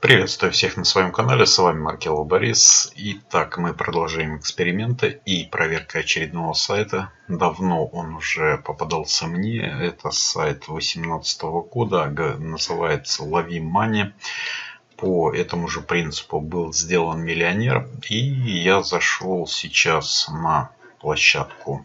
Приветствую всех на своем канале, с вами Маркелов Борис. Итак, мы продолжаем эксперименты и проверка очередного сайта. Давно он уже попадался мне. Это сайт 2018 года, называется Лови Мани. По этому же принципу был сделан миллионер. И я зашел сейчас на площадку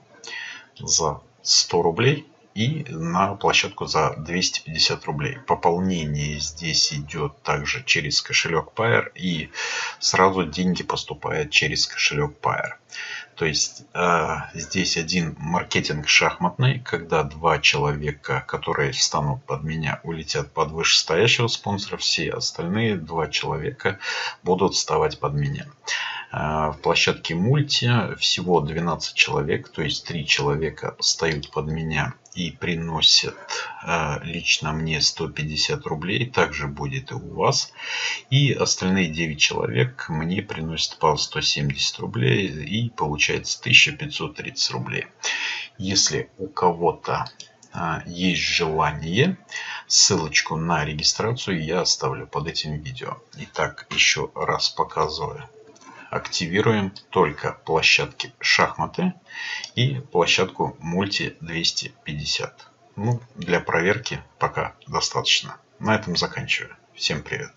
за 100 рублей и на площадку за 250 рублей. Пополнение здесь идет также через кошелек Pair и сразу деньги поступают через кошелек Pair. То есть э, здесь один маркетинг шахматный, когда два человека, которые встанут под меня, улетят под вышестоящего спонсора, все остальные два человека будут вставать под меня. В площадке мульти всего 12 человек, то есть 3 человека встают под меня и приносят э, лично мне 150 рублей, также будет и у вас. И остальные 9 человек мне приносят по 170 рублей и получается 1530 рублей. Если у кого-то э, есть желание, ссылочку на регистрацию я оставлю под этим видео. Итак, еще раз показываю активируем только площадки шахматы и площадку мульти 250. Ну, для проверки пока достаточно. На этом заканчиваю. Всем привет.